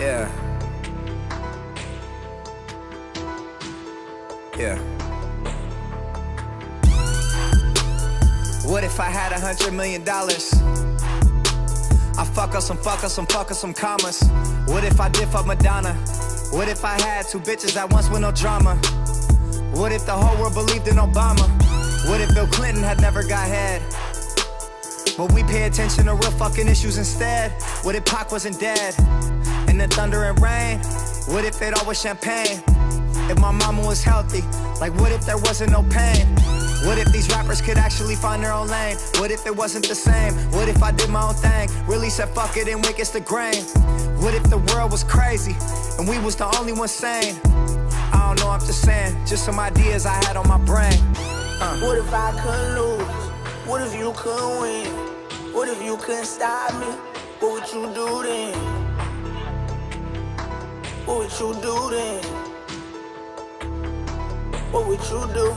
Yeah. Yeah. What if I had a hundred million dollars? I fuck up some, fuck up some, fuck up some commas. What if I did fuck Madonna? What if I had two bitches at once with no drama? What if the whole world believed in Obama? What if Bill Clinton had never got head? But we pay attention to real fucking issues instead. What if Pac wasn't dead? And the thunder and rain? What if it all was champagne? If my mama was healthy, like what if there wasn't no pain? What if these rappers could actually find their own lane? What if it wasn't the same? What if I did my own thing? Really said fuck it and went the grain? What if the world was crazy and we was the only ones sane? I don't know, I'm just saying, just some ideas I had on my brain. Uh. What if I couldn't lose? What if you couldn't win? What if you couldn't stop me? What would you do then? What would you do then? What would you do?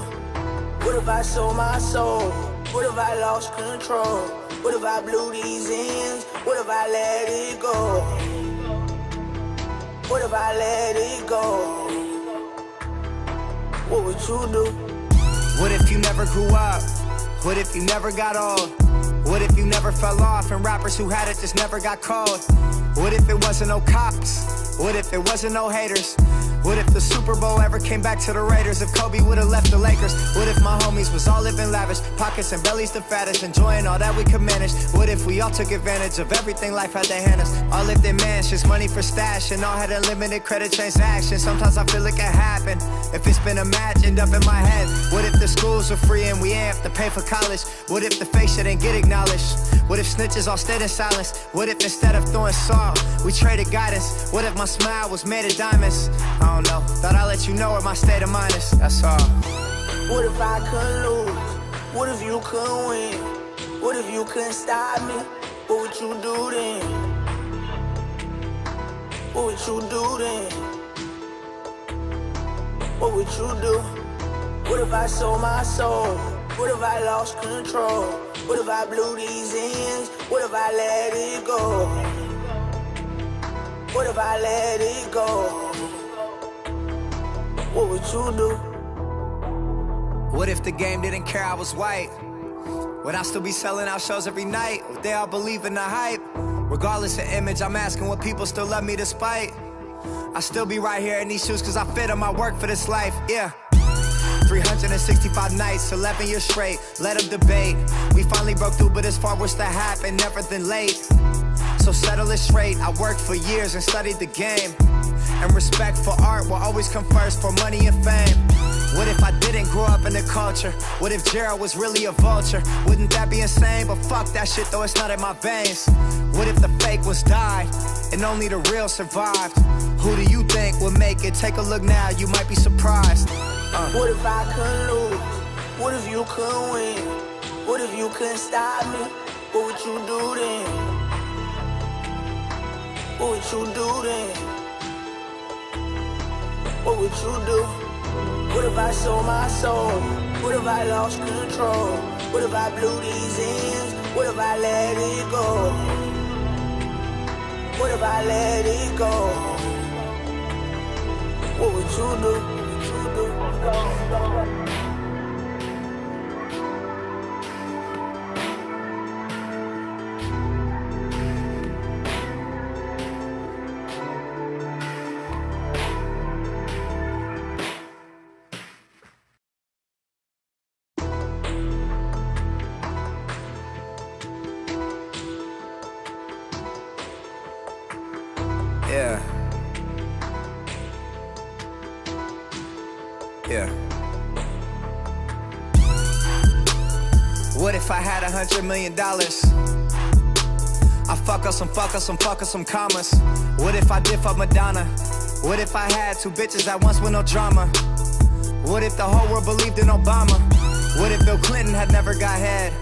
What if I sold my soul? What if I lost control? What if I blew these ends? What if I let it go? What if I let it go? What would you do? What if you never grew up? What if you never got old? What if you never fell off and rappers who had it just never got called? What if it wasn't no cops? What if it wasn't no haters? What if the Super Bowl ever came back to the Raiders? If Kobe would've left the Lakers? What if my homies was all living lavish? Pockets and bellies the fattest, enjoying all that we could manage? What if we all took advantage of everything life had to hand us? All lived in mansions, money for stash, and all had unlimited credit transactions. Sometimes I feel like it can happen if it's been imagined up in my head. What if the schools were free and we ain't have to pay for college? What if the fake shit didn't get acknowledged? What if snitches all stayed in silence? What if instead of throwing salt, we traded guidance? What if my smile was made of diamonds? I don't know. Thought I'd let you know what my state of mind is. That's all. What if I couldn't lose? What if you couldn't win? What if you couldn't stop me? What would you do then? What would you do then? What would you do? What if I sold my soul? What if I lost control? What if I blew these ends? What if I let it go? What if I let it go? What would you do? What if the game didn't care I was white? Would I still be selling out shows every night? Would they all believe in the hype? Regardless of image, I'm asking what people still love me despite. I still be right here in these shoes cause I fit on my work for this life, yeah. 365 nights, 11 years straight, let them debate. We finally broke through, but it's far worse to happen, never than late. So settle it straight, I worked for years and studied the game. And respect for art will always come first for money and fame. What if I didn't grow up in the culture? What if Gerald was really a vulture? Wouldn't that be insane? But fuck that shit though, it's not in my veins. What if the fake was died and only the real survived? Who do you think would make it? Take a look now, you might be surprised. Uh. What if I couldn't lose? What if you couldn't win? What if you couldn't stop me? What would you do then? What would you do then? What would you do? What if I sold my soul? What if I lost control? What if I blew these ends? What if I let it go? What if I let it go? What would you do? What would you do? Yeah. What if I had a hundred million dollars? I fuck up some, fuck up some, fuck up some commas. What if I did fuck Madonna? What if I had two bitches at once with no drama? What if the whole world believed in Obama? What if Bill Clinton had never got head?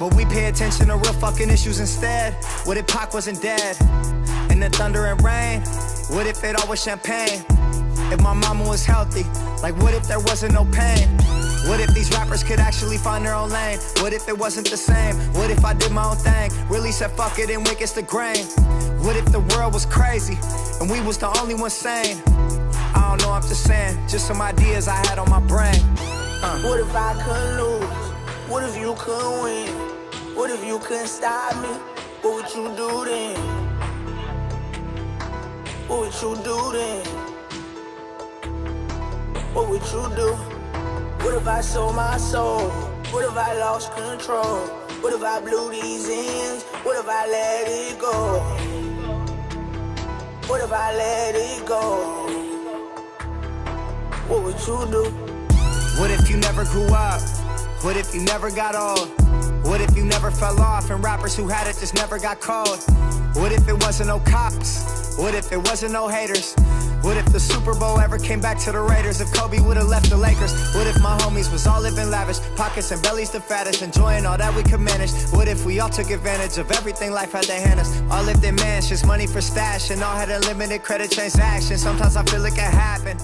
But we pay attention to real fucking issues instead. What if Pac wasn't dead? And the thunder and rain? What if it all was champagne? If my mama was healthy, like what if there wasn't no pain? What if these rappers could actually find their own lane? What if it wasn't the same? What if I did my own thing? Really said fuck it and went against the grain? What if the world was crazy and we was the only ones sane? I don't know, I'm just saying, just some ideas I had on my brain. Uh. What if I could lose? What if you could win? What if you couldn't stop me? What would you do then? What would you do then? What would you do? What if I sold my soul? What if I lost control? What if I blew these ends? What if I let it go? What if I let it go? What would you do? What if you never grew up? What if you never got old? What if you never fell off and rappers who had it just never got called? What if it wasn't no cops? What if it wasn't no haters? What if the Super Bowl ever came back to the Raiders? If Kobe would've left the Lakers? What if my homies was all living lavish? Pockets and bellies the fattest, enjoying all that we could manage? What if we all took advantage of everything life had to hand us? All lived in mansions, money for stash, and all had unlimited credit transactions. Sometimes I feel like it can happen.